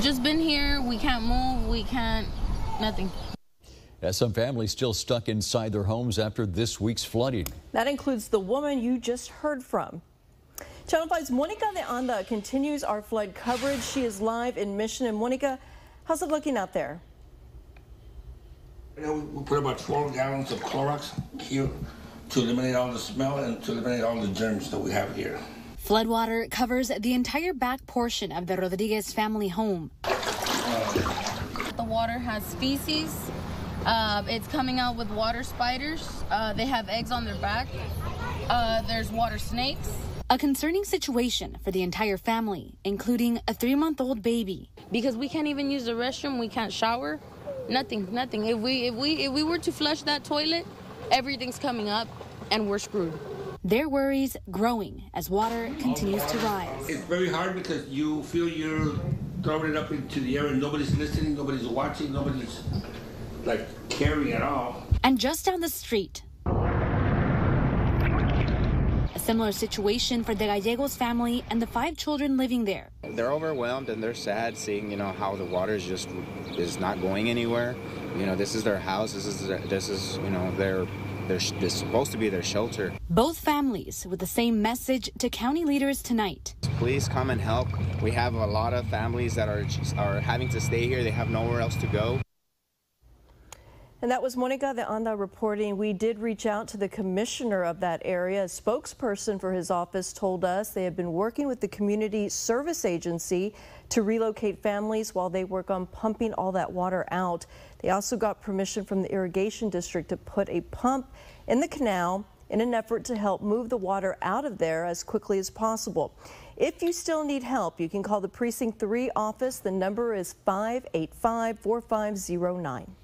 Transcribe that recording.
Just been here. We can't move. We can't, nothing. As some families still stuck inside their homes after this week's flooding. That includes the woman you just heard from. Channel 5's Monica de Anda continues our flood coverage. She is live in Mission. And Monica, how's it looking out there? You know, we put about 12 gallons of Clorox here to eliminate all the smell and to eliminate all the germs that we have here. Floodwater covers the entire back portion of the Rodriguez family home. The water has feces. Uh, it's coming out with water spiders. Uh, they have eggs on their back. Uh, there's water snakes. A concerning situation for the entire family, including a three month old baby. Because we can't even use the restroom, we can't shower. Nothing, nothing. If we if we if we were to flush that toilet, everything's coming up and we're screwed. Their worries growing as water continues to rise. It's very hard because you feel you're throwing it up into the air and nobody's listening, nobody's watching, nobody's like caring at all. And just down the street, a similar situation for the Gallegos family and the five children living there. They're overwhelmed and they're sad seeing, you know, how the water is just is not going anywhere. You know, this is their house. This is their, this is you know their they're, this is supposed to be their shelter. Both families with the same message to county leaders tonight. Please come and help. We have a lot of families that are are having to stay here. They have nowhere else to go. And that was Monica de Anda reporting. We did reach out to the commissioner of that area. A spokesperson for his office told us they have been working with the community service agency to relocate families while they work on pumping all that water out. They also got permission from the irrigation district to put a pump in the canal in an effort to help move the water out of there as quickly as possible. If you still need help, you can call the Precinct 3 office. The number is 585 4509.